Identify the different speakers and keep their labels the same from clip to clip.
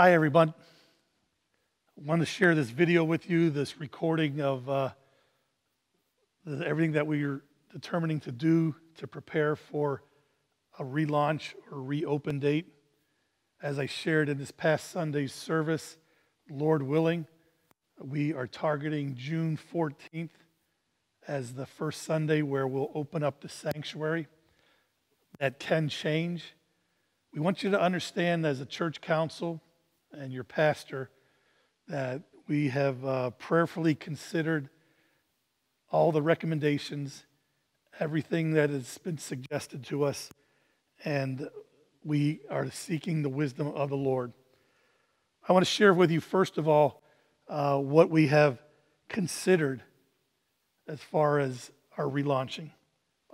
Speaker 1: Hi, everyone. I want to share this video with you, this recording of uh, everything that we are determining to do to prepare for a relaunch or reopen date. As I shared in this past Sunday's service, Lord willing, we are targeting June 14th as the first Sunday where we'll open up the sanctuary. That can change. We want you to understand as a church council and your pastor that we have uh, prayerfully considered all the recommendations, everything that has been suggested to us, and we are seeking the wisdom of the Lord. I want to share with you, first of all, uh, what we have considered as far as our relaunching,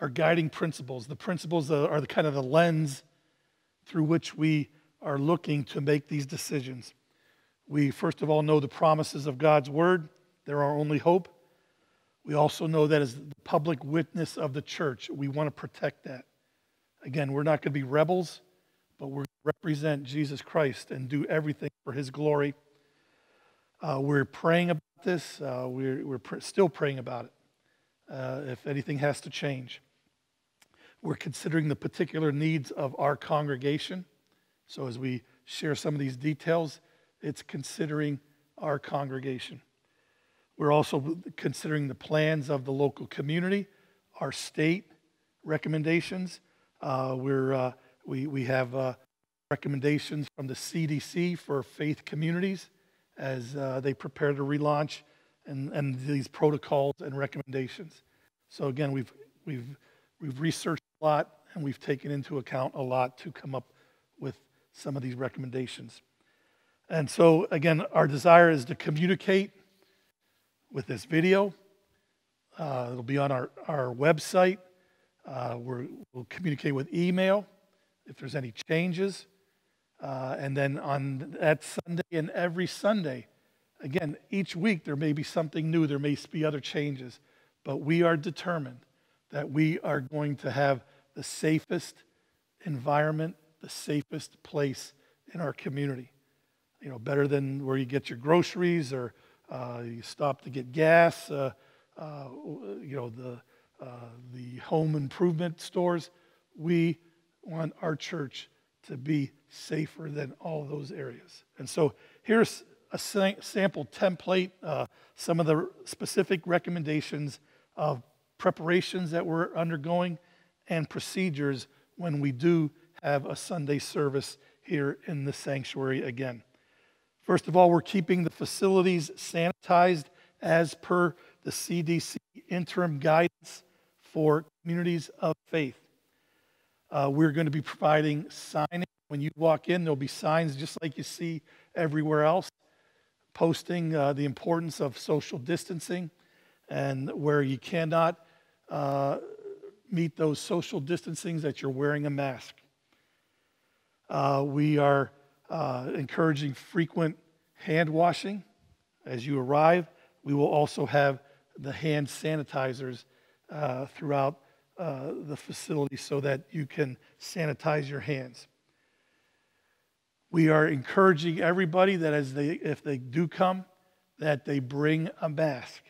Speaker 1: our guiding principles. The principles are the kind of the lens through which we are looking to make these decisions. We, first of all, know the promises of God's word, they're our only hope. We also know that as the public witness of the church, we want to protect that. Again, we're not going to be rebels, but we're represent Jesus Christ and do everything for his glory. Uh, we're praying about this. Uh, we're we're pr- still praying about it. Uh, if anything has to change, we're considering the particular needs of our congregation. So as we share some of these details, it's considering our congregation. We're also considering the plans of the local community, our state recommendations. Uh, we're, uh, we, we have uh, recommendations from the CDC for faith communities as uh, they prepare to relaunch and, and these protocols and recommendations. So again, we've, we've, we've researched a lot and we've taken into account a lot to come up with some of these recommendations. And so, again, our desire is to communicate with this video. Uh, it'll be on our, our website. Uh, we will communicate with email if there's any changes. Uh, and then on that Sunday and every Sunday, again, each week there may be something new, there may be other changes, but we are determined that we are going to have the safest environment, the safest place in our community you know, better than where you get your groceries or uh, you stop to get gas, uh, uh, you know, the, uh, the home improvement stores. We want our church to be safer than all those areas. And so here's a sample template, uh, some of the specific recommendations of preparations that we're undergoing and procedures when we do have a Sunday service here in the sanctuary again. First of all, we're keeping the facilities sanitized as per the CDC interim guidance for communities of faith. Uh, we're going to be providing signage. When you walk in, there'll be signs just like you see everywhere else, posting uh, the importance of social distancing and where you cannot uh, meet those social distancings that you're wearing a mask. Uh, we are uh, encouraging frequent hand washing as you arrive. We will also have the hand sanitizers uh, throughout uh, the facility so that you can sanitize your hands. We are encouraging everybody that as they, if they do come, that they bring a mask.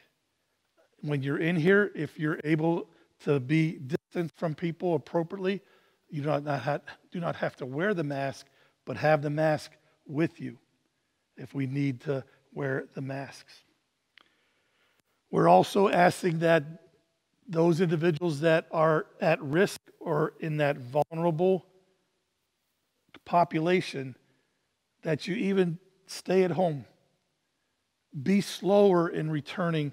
Speaker 1: When you're in here, if you're able to be distant from people appropriately, you do not, have, to wear the mask, but have the mask with you if we need to wear the masks. We're also asking that those individuals that are at risk or in that vulnerable population that you even stay at home. Be slower in returning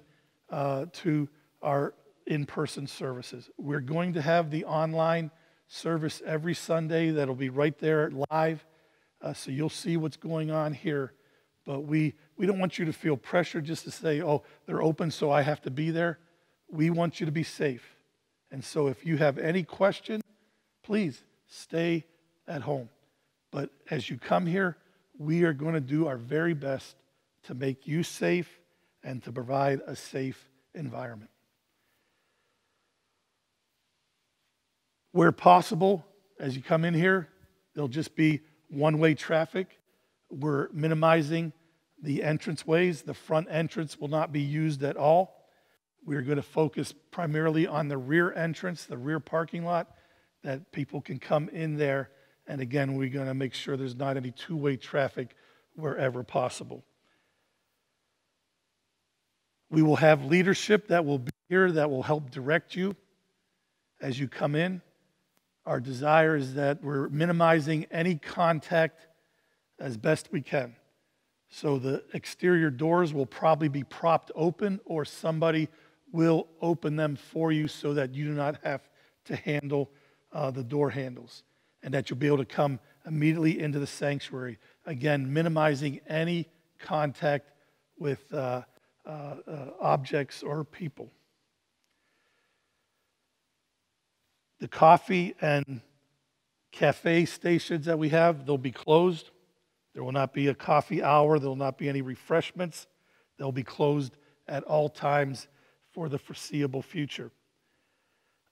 Speaker 1: uh, to our in person services. We're going to have the online service every Sunday that'll be right there live. Uh, so you'll see what's going on here. But we, we don't want you to feel pressure just to say, oh, they're open, so I have to be there. We want you to be safe. And so if you have any question, please stay at home. But as you come here, we are going to do our very best to make you safe and to provide a safe environment. Where possible, as you come in here, there'll just be one way traffic. we're minimizing the entrance ways. The front entrance will not be used at all. We're going to focus primarily on the rear entrance, the rear parking lot, that people can come in there. And again, we're going to make sure there's not any two way traffic wherever possible. We will have leadership that will be here that will help direct you as you come in. Our desire is that we're minimizing any contact as best we can. So the exterior doors will probably be propped open, or somebody will open them for you so that you do not have to handle uh, the door handles and that you'll be able to come immediately into the sanctuary. Again, minimizing any contact with uh, uh, uh objects or people. The coffee and cafe stations that we have, they'll be closed. There will not be a coffee hour. There will not be any refreshments. They'll be closed at all times for the foreseeable future.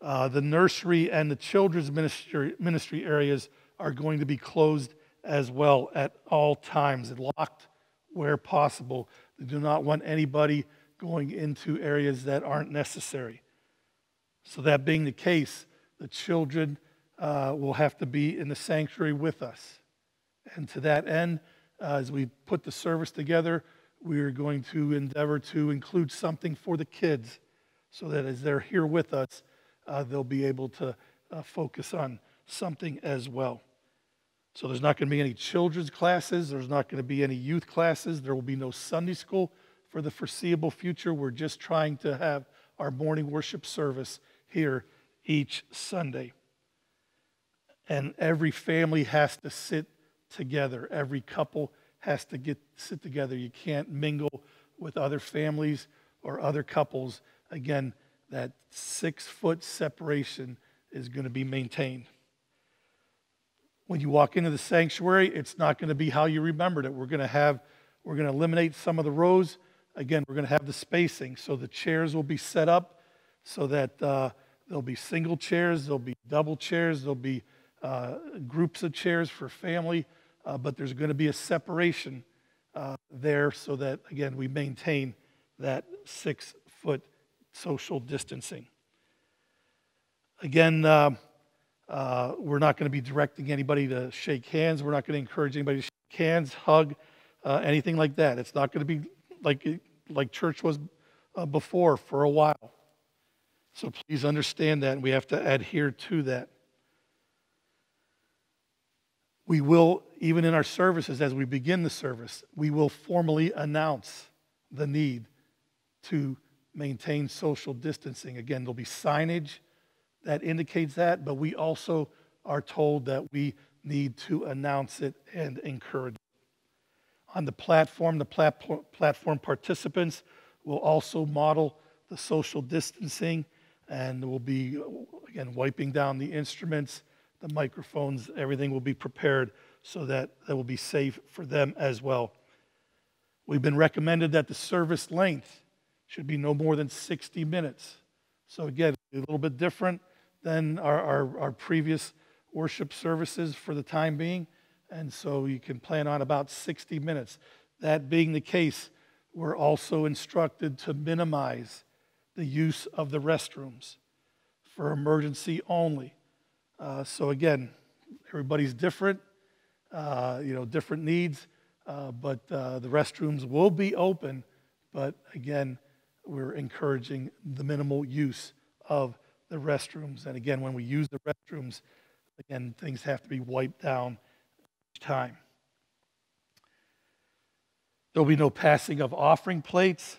Speaker 1: Uh, the nursery and the children's ministry, ministry areas are going to be closed as well at all times and locked where possible. They do not want anybody going into areas that aren't necessary. So, that being the case, the children uh, will have to be in the sanctuary with us. And to that end, uh, as we put the service together, we are going to endeavor to include something for the kids so that as they're here with us, uh, they'll be able to uh, focus on something as well. So there's not going to be any children's classes, there's not going to be any youth classes, there will be no Sunday school for the foreseeable future. We're just trying to have our morning worship service here each Sunday. And every family has to sit together. Every couple has to get sit together. You can't mingle with other families or other couples. Again, that six foot separation is going to be maintained. When you walk into the sanctuary, it's not going to be how you remembered it. We're going to have, we're going to eliminate some of the rows. Again, we're going to have the spacing. So the chairs will be set up so that uh, there'll be single chairs, there'll be double chairs, there'll be uh, groups of chairs for family uh, but there's going to be a separation uh, there so that, again, we maintain that six foot social distancing. Again, uh, uh we're not going to be directing anybody to shake hands. We're not going to encourage anybody to shake hands, hug, uh, anything like that. It's not going to be like, like church was before for a while. So please understand that, and we have to adhere to that. We will, even in our services, as we begin the service, we will formally announce the need to maintain social distancing. Again, there'll be signage that indicates that, but we also are told that we need to announce it and encourage it. On the platform, the platform participants will also model the social distancing and we'll be, again, wiping down the instruments the microphones, everything will be prepared so that that will be safe for them as well. We've been recommended that the service length should be no more than 60 minutes. So, again, a little bit different than our, our, our previous worship services for the time being. And so you can plan on about 60 minutes. That being the case, we're also instructed to minimize the use of the restrooms for emergency only. Uh, so again, everybody's different, uh, you know, different needs, uh, but uh, the restrooms will be open. But again, we're encouraging the minimal use of the restrooms. And again, when we use the restrooms, again, things have to be wiped down each time. There'll be no passing of offering plates.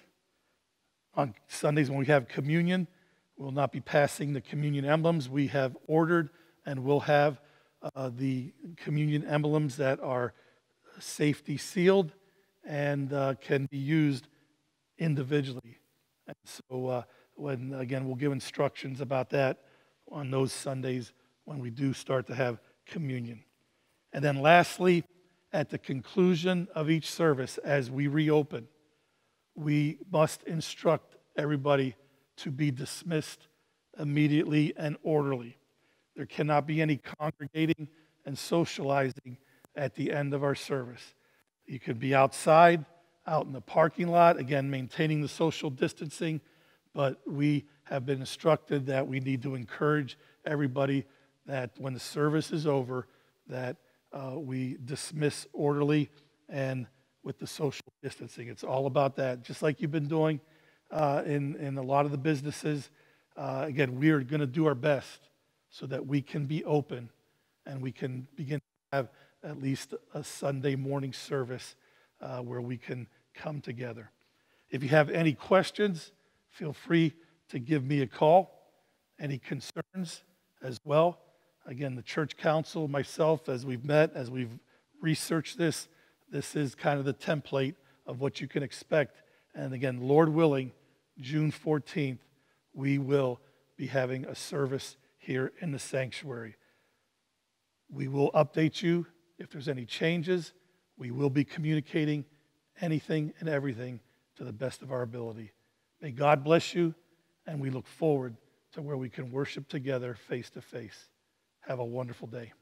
Speaker 1: On Sundays when we have communion, we'll not be passing the communion emblems. We have ordered and we'll have uh, the communion emblems that are safety sealed and uh, can be used individually. And so, uh, when again, we'll give instructions about that on those Sundays when we do start to have communion. And then, lastly, at the conclusion of each service, as we reopen, we must instruct everybody to be dismissed immediately and orderly. There cannot be any congregating and socializing at the end of our service. You could be outside, out in the parking lot, again, maintaining the social distancing, but we have been instructed that we need to encourage everybody that when the service is over, that uh, we dismiss orderly and with the social distancing. It's all about that, just like you've been doing uh, in, in a lot of the businesses. Uh, again, we are going to do our best so that we can be open and we can begin to have at least a Sunday morning service uh, where we can come together. If you have any questions, feel free to give me a call. Any concerns as well? Again, the church council, myself, as we've met, as we've researched this, this is kind of the template of what you can expect. And again, Lord willing, June 14th, we will be having a service here in the sanctuary. We will update you if there's any changes. We will be communicating anything and everything to the best of our ability. May God bless you, and we look forward to where we can worship together face to face. Have a wonderful day.